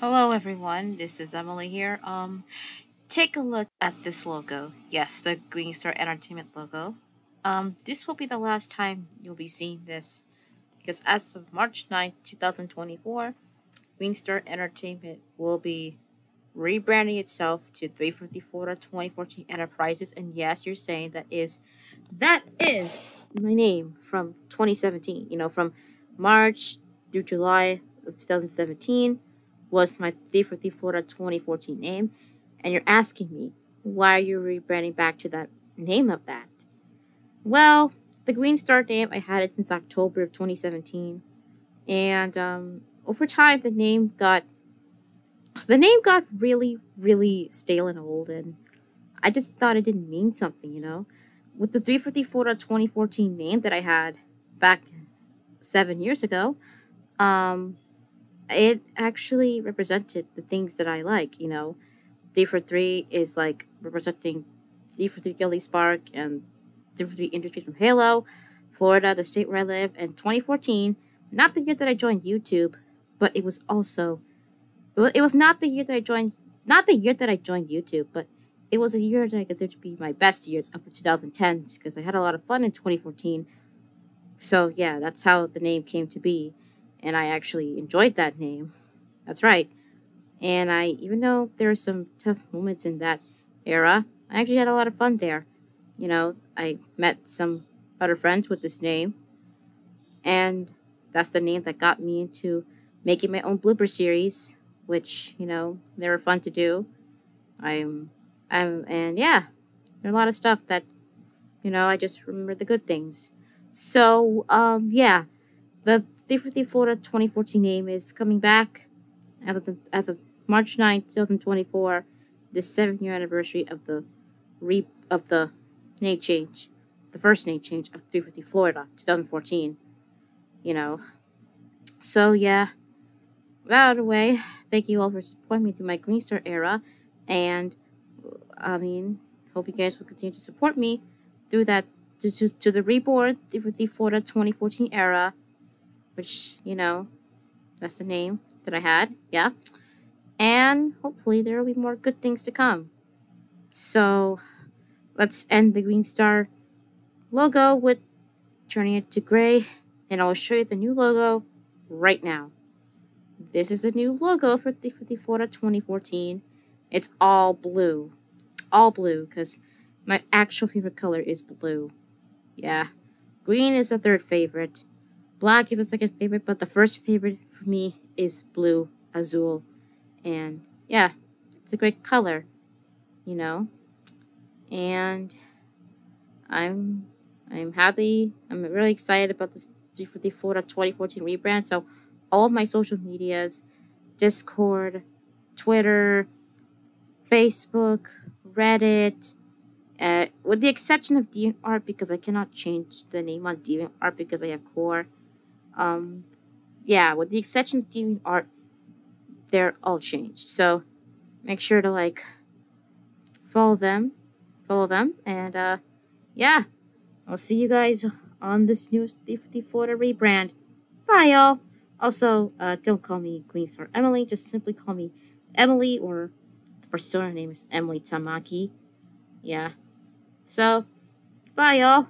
Hello everyone, this is Emily here. Um, take a look at this logo. Yes, the Green Star Entertainment logo. Um, this will be the last time you'll be seeing this because as of March 9th, 2024, Green Star Entertainment will be rebranding itself to 354 2014 Enterprises. And yes, you're saying that is that is my name from 2017. You know, from March through July of 2017 was my 354 2014 name. And you're asking me, why are you rebranding back to that name of that? Well, the Green Star name, I had it since October of 2017. And um, over time, the name got the name got really, really stale and old, and I just thought it didn't mean something, you know. With the 354 2014 name that I had back seven years ago, um, it actually represented the things that I like, you know. 343 is like representing 343 Guilty Spark and 343 Industries from Halo, Florida, the state where I live, and 2014, not the year that I joined YouTube, but it was also it was not the year that I joined not the year that I joined YouTube, but it was a year that I consider to be my best years of the 2010s because I had a lot of fun in 2014. So yeah, that's how the name came to be and I actually enjoyed that name. That's right. And I, even though there are some tough moments in that era, I actually had a lot of fun there. You know, I met some other friends with this name, and that's the name that got me into making my own blooper series, which you know they were fun to do. I'm, I'm, and yeah, there are a lot of stuff that, you know, I just remember the good things. So, um, yeah, the 354 2014 name is coming back as of, the, as of March 9, 2024, the seventh year anniversary of the re of the name change, the first name change of 343 Florida, 2014. You know, so yeah. Out of the way, thank you all for supporting me through my Green Star era, and I mean, hope you guys will continue to support me through that to, to, to the reborn 343 Florida 2014 era which, you know, that's the name that I had. Yeah. And hopefully there will be more good things to come. So let's end the Green Star logo with turning it to gray. And I'll show you the new logo right now. This is the new logo for the 54 2014. It's all blue. All blue, because my actual favorite color is blue. Yeah. Green is a third favorite. Black is the second favorite, but the first favorite for me is blue, azul. And yeah, it's a great color, you know. And I'm I'm happy. I'm really excited about this 354 2014 rebrand. So all of my social medias, Discord, Twitter, Facebook, Reddit, uh, with the exception of DeviantArt because I cannot change the name on DeviantArt because I have core. Um, yeah, with the exception of Deviant Art, they're all changed. So make sure to like follow them, follow them, and uh, yeah, I'll see you guys on this new 354 rebrand. Bye, y'all. Also, uh, don't call me Green Star Emily. Just simply call me Emily, or the persona name is Emily Tamaki. Yeah. So, bye, y'all.